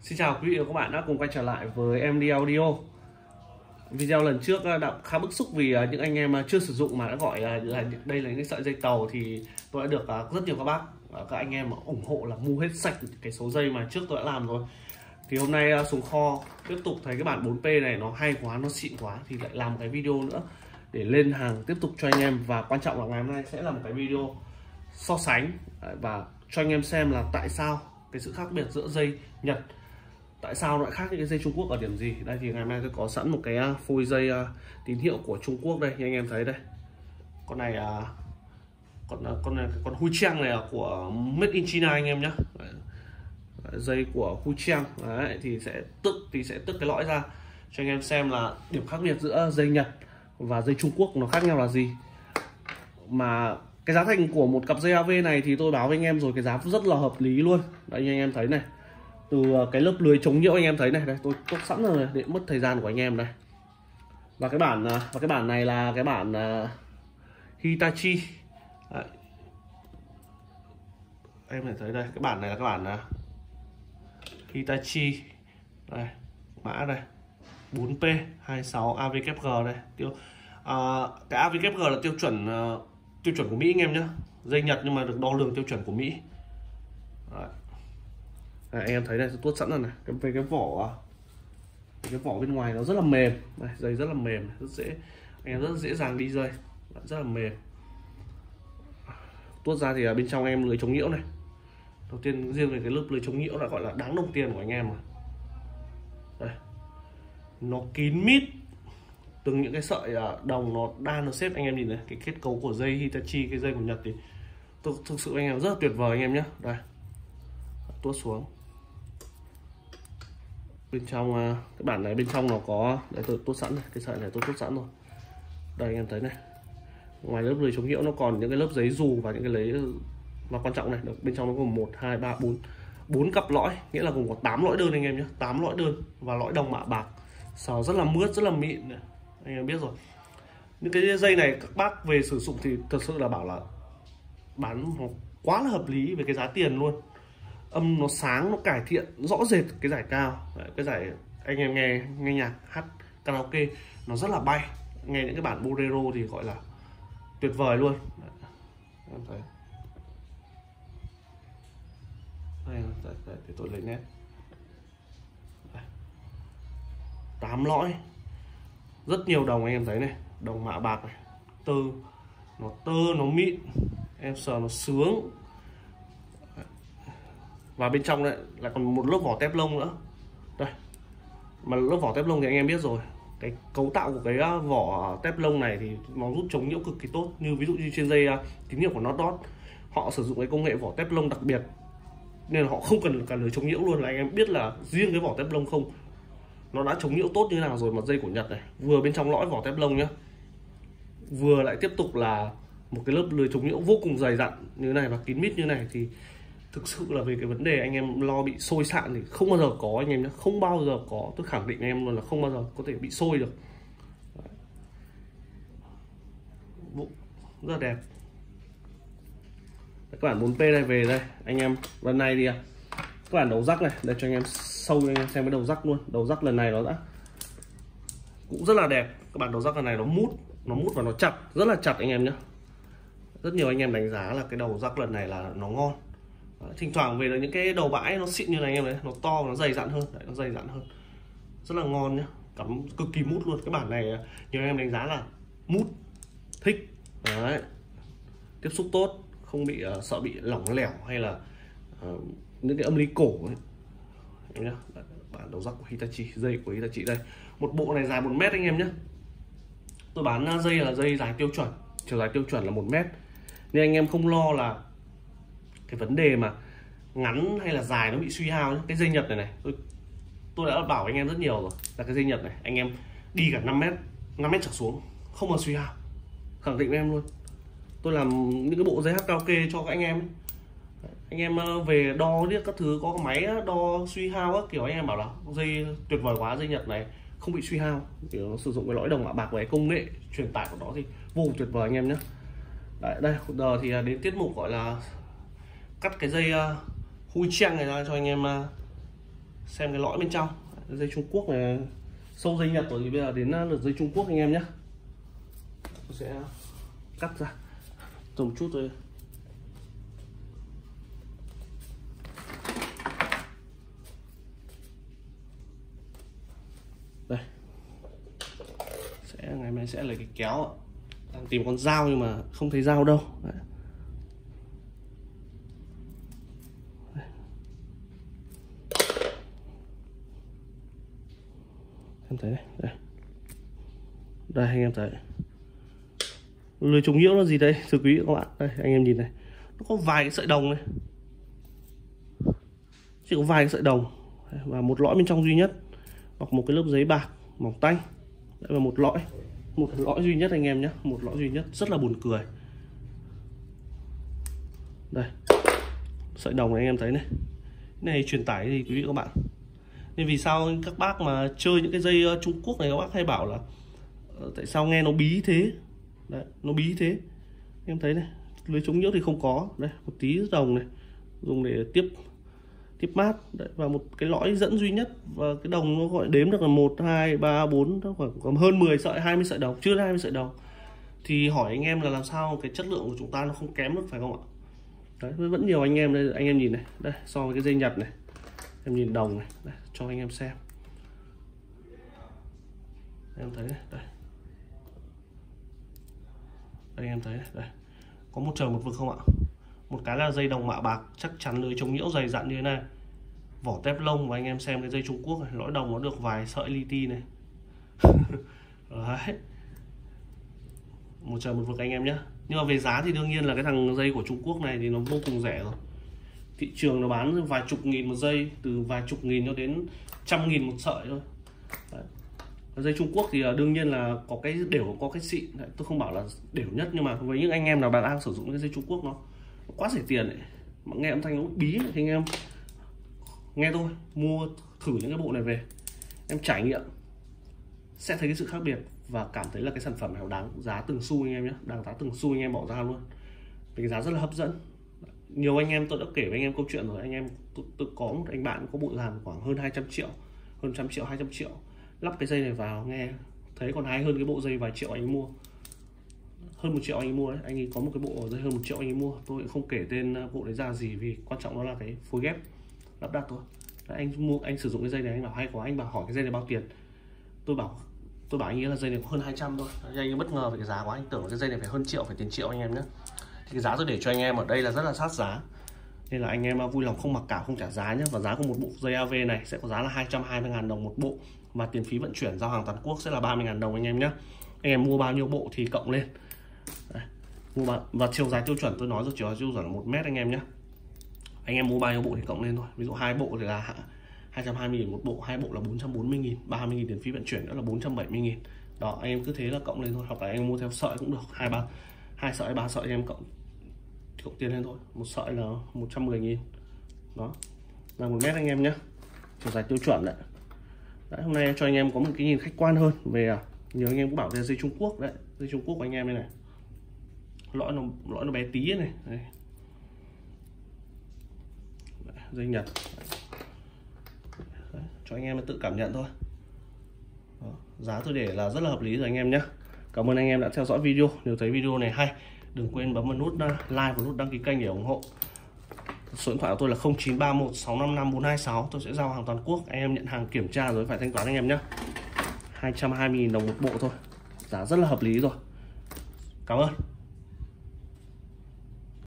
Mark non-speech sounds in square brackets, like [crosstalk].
Xin chào quý vị và các bạn đã cùng quay trở lại với MD Audio. Video lần trước ờ, đã khá bức xúc vì ờ, những anh em ờ, chưa sử dụng mà đã gọi là đây là những sợi dây tàu thì tôi đã được rất nhiều các bác các anh em ủng hộ là mua hết sạch cái số dây mà trước tôi đã làm rồi. Thì hôm nay xuống kho tiếp tục thấy cái bản 4P này nó hay quá, nó xịn quá thì lại làm một cái video nữa để lên hàng tiếp tục cho anh em. Và quan trọng là ngày hôm nay sẽ là một cái video so sánh và cho anh em xem là tại sao cái sự khác biệt giữa dây Nhật tại sao lại khác những cái dây Trung Quốc ở điểm gì? Đây thì ngày mai tôi có sẵn một cái à, phôi dây à, tín hiệu của Trung Quốc đây như anh em thấy đây. Con này à, con à, con này con Hui Chang này là của Made in China anh em nhé dây của Hui Chang đấy thì sẽ tức thì sẽ tức cái lõi ra. Cho anh em xem là điểm khác biệt giữa dây Nhật và dây Trung Quốc nó khác nhau là gì. Mà cái giá thành của một cặp dây AV này thì tôi báo với anh em rồi cái giá rất là hợp lý luôn. Đấy như anh em thấy này từ ờ, cái lớp lưới chống nhiễu anh em thấy này đây tôi tốt sẵn rồi để mất thời gian của anh em đây và cái bản ờ, và cái bản này là cái bản uh, Hitachi. Đấy. em có thể thấy đây cái bản này là cái bản uh, Hitachi. Đây mã đây. 4P 26 AVKG đây tiêu uh, cái AVKG là tiêu chuẩn uh, tiêu chuẩn của Mỹ anh em nhé dây Nhật nhưng mà được đo lường tiêu chuẩn của Mỹ. Đấy đây, anh em thấy này tuốt sẵn rồi này. Cái về cái vỏ cái vỏ bên ngoài nó rất là mềm. Đây, dây rất là mềm rất dễ anh em rất dễ dàng đi dây. Rất là mềm. Tuốt ra thì ở bên trong em lưới chống nhiễu này. Đầu tiên riêng về cái lớp lưới chống nhiễu là gọi là đáng đồng tiền của anh em mà đây. Nó kín mít. Từng những cái sợi à, đồng nó đan nó xếp anh em nhìn này cái kết cấu của dây Hitachi cái dây của Nhật thì thực, thực sự anh em rất là tuyệt vời anh em nhé đây. Tuốt xuống bên trong à, cái bản này bên trong nó có, để tôi tốt sẵn này, cái sợi này tôi tốt sẵn rồi. Đây, anh em thấy này. Ngoài lớp lưới chống nhiễu nó còn những cái lớp giấy dù và những cái lấy và quan trọng này. Bên trong nó gồm một, hai, ba, bốn. Bốn cặp lõi, nghĩa là gồm có 8 lõi đơn anh em nhé. 8 lõi đơn và lõi đồng mạ bạc. Sờ rất là mướt, rất là mịn này. anh em biết rồi. Những cái dây này các bác về sử dụng thì thật sự là bảo là bán quá là hợp lý về cái giá tiền luôn âm nó sáng nó cải thiện rõ rệt cái giải cao. Đấy, cái giải anh em nghe nghe nhạc hát karaoke nó rất là bay. Nghe những cái bản bolero thì gọi là tuyệt vời luôn. Đấy. em thấy. Đây, đây, đây, để tôi lấy nét. Tám lõi. Rất nhiều đồng anh em thấy này. Đồng mạ bạc này. Tơ. Nó tơ nó mịn. Em sờ nó sướng và bên trong lại lại còn một lớp vỏ tép lông nữa. Đây. Mà lớp vỏ tép lông thì anh em biết rồi. Cái cấu tạo của cái ờ, vỏ tép lông này thì nó giúp chống nhiễu cực kỳ tốt. Như ví dụ như trên dây ờ, tín hiệu của nó dot họ sử dụng cái công nghệ vỏ tép lông đặc biệt. Nên họ không cần cả lưới chống nhiễu luôn. Là anh em biết là riêng cái vỏ tép lông không? Nó đã chống nhiễu tốt như nào rồi mặt dây của Nhật này? Vừa bên trong lõi vỏ tép lông nhá. Vừa lại tiếp tục là một cái lớp lưới chống nhiễu vô cùng dày dặn như này và kín mít như này thì thực sự là về cái vấn đề anh em lo bị sôi sạn thì không bao giờ có anh em nhé không bao giờ có. Tôi khẳng định anh em luôn là không bao giờ có thể bị sôi được. Rất là đẹp. Các bản 4P này về đây, anh em. Lần này thì à, các bản đầu rắc này. Để cho anh em sâu anh em xem cái đầu rắc luôn. Đầu rắc lần này nó đã cũng rất là đẹp. Các bạn đầu rắc lần này nó mút nó mút và nó chặt, rất là chặt anh em nhé rất nhiều anh em đánh giá là cái đầu rắc lần này là nó ngon thỉnh thoảng về là những cái đầu bãi nó xịn như này em đấy nó to nó dày dặn hơn. Đấy, nó dày dặn hơn. Rất là ngon nhá. Cắm cực kỳ mút luôn. Cái bản này nhiều em đánh giá là mút thích. Đấy. Tiếp xúc tốt không bị uh, sợ bị lỏng lẻo hay là uh, những cái âm lý cổ ấy. Em nhá. Bản đầu rắc của Hitachi dây của Hitachi đây. Một bộ này dài một mét anh em nhé tôi bán ờ, dây là dây dài tiêu chuẩn. Chiều dài tiêu chuẩn là một mét. Nên anh em không lo là cái vấn đề mà ngắn hay là dài nó bị suy hao nhé. cái dây nhật này này tôi tôi đã bảo anh em rất nhiều rồi. Là cái dây nhật này anh em đi cả 5 mét 5 mét trở xuống không bao suy hao. Khẳng định với em luôn. Tôi làm những cái bộ dây hát karaoke cho các anh em anh em ờ, về đo biết các thứ có máy đo suy hao á kiểu anh em bảo là dây tuyệt vời quá dây nhật này không bị suy hao. Kiểu nó sử dụng cái lõi đồng ạ bạc với công nghệ truyền tải của nó thì vô cùng tuyệt vời anh em nhé Đấy, đây giờ thì à, đến tiết mục gọi là cắt cái dây ờ, uh, hui cheng này ra cho anh em uh, xem cái lõi bên trong. Dây Trung Quốc này sâu dây Nhật rồi thì bây giờ đến ờ, lượt dây Trung Quốc anh em nhé. Tôi sẽ cắt ra. Dùng chút thôi đây. Sẽ ngày mai sẽ lấy cái kéo đang tìm con dao nhưng mà không thấy dao đâu. Đấy. Em thấy đây đây. Đây, anh em thấy. Lưới trùng nhiễu nó gì đây thưa quý vị các bạn? Đây, anh em nhìn này. Nó có vài cái sợi đồng này. Chỉ có vài cái sợi đồng. Và một lõi bên trong duy nhất. Hoặc một cái lớp giấy bạc, mỏng tanh đây là một lõi. Một lõi duy nhất anh em nhé. Một lõi duy nhất. Rất là buồn cười. Đây. Sợi đồng này anh em thấy này. Này truyền tải gì quý vị các bạn nên vì sao các bác mà chơi những cái dây ờ, Trung Quốc này các bác hay bảo là ờ, tại sao nghe nó bí thế? Đấy nó bí thế. Em thấy này lưới chống nhiễu thì không có. Đây một tí đồng này dùng để tiếp tiếp mát. Đấy, và một cái lõi dẫn duy nhất và cái đồng nó gọi đếm được là một hai ba bốn khoảng còn hơn 10 sợi 20 sợi đồng chưa 20 sợi đồng thì hỏi anh em là làm sao cái chất lượng của chúng ta nó không kém được phải không ạ? Đấy vẫn nhiều anh em đây anh em nhìn này. Đây so với cái dây nhật này em nhìn đồng này. Đây, cho anh em xem. Em thấy này. Đây. Đây em thấy này. Đây. Có một trời một vực không ạ? Một cái là dây đồng mạ bạc. Chắc chắn lưới chống nhiễu dày dặn như thế này. Vỏ tép lông và anh em xem cái dây Trung Quốc này. Lõi đồng nó được vài sợi li ti này. [laughs] Đấy. Một trời một vực anh em nhé. Nhưng mà về giá thì đương nhiên là cái thằng dây của Trung Quốc này thì nó vô cùng rẻ rồi thị trường nó bán vài chục nghìn một dây từ vài chục nghìn cho đến trăm nghìn một sợi thôi Đấy. dây Trung Quốc thì à, đương nhiên là có cái đều có cái xịn Đấy, tôi không bảo là đều nhất nhưng mà với những anh em nào đang sử dụng cái dây Trung Quốc nó, nó quá rẻ tiền ấy. mà nghe âm thanh nó bí thì anh em nghe tôi mua thử những cái bộ này về em trải nghiệm sẽ thấy cái sự khác biệt và cảm thấy là cái sản phẩm này đáng giá từng xu anh em nhé đáng giá từng xu anh em bỏ ra luôn cái giá rất là hấp dẫn nhiều anh em tôi đã kể với anh em câu chuyện rồi. Anh em tôi, tôi có một anh bạn có bộ dàn khoảng hơn 200 triệu hơn trăm triệu 200 triệu. Lắp cái dây này vào nghe thấy còn hay hơn cái bộ dây vài triệu anh mua. Hơn một triệu anh mua đấy. Anh ấy có một cái bộ dây hơn một triệu anh ấy mua. Tôi không kể tên ờ, bộ đấy ra gì vì quan trọng đó là cái phối ghép lắp đặt thôi. Đấy, anh mua anh sử dụng cái dây này anh bảo hay quá anh bảo hỏi cái dây này bao tiền. Tôi bảo tôi bảo anh ấy là dây này hơn 200 thôi. Anh ấy bất ngờ về cái giá quá. Anh tưởng là cái dây này phải hơn triệu phải tiền triệu anh em nhé thì cái giá tôi để cho anh em ở đây là rất là sát giá. Nên là anh em vui lòng không mặc cả, không trả giá nhé và giá của một bộ dây AV này sẽ có giá là 220.000 đồng một bộ. Và tiền phí vận chuyển giao hàng toàn quốc sẽ là 30.000 đồng anh em nhé anh em mua bao nhiêu bộ thì cộng lên. Mua bao... và chiều dài tiêu chuẩn tôi nói rồi, chiều dài tiêu chuẩn là một mét anh em nhé anh em mua bao nhiêu bộ thì cộng lên thôi. Ví dụ hai bộ thì là 220 000 một bộ, hai bộ là 440 000 30 000 tiền phí vận chuyển nữa là 470 000 đó, anh em cứ thế là cộng lên thôi. Hoặc là anh em mua theo sợi cũng được, hai ba, hai sợi, ba sợi anh em cộng cộng tiền lên thôi. Một sợi là 110 nghìn. Đó. Là một mét anh em nhé chiều dài tiêu chuẩn đấy. Đấy, hôm nay cho anh em có một cái nhìn khách quan hơn về à, nhiều anh em cũng bảo về dây Trung Quốc đấy. Dây Trung Quốc của anh em đây này. Lõi nó lõi nó bé tí này. Đây. dây Nhật. Đấy. cho anh em tự cảm nhận thôi. Đó. giá tôi để là rất là hợp lý rồi anh em nhé Cảm ơn anh em đã theo dõi video. Nếu thấy video này hay đừng quên bấm vào nút uh, like và nút đăng ký kênh để ủng hộ. Số điện thoại của tôi là 0931 655 426 tôi sẽ giao hàng toàn quốc, anh em nhận hàng kiểm tra rồi phải thanh toán anh em nhé. 220.000 đồng một bộ thôi. Giá rất là hợp lý rồi. Cảm ơn.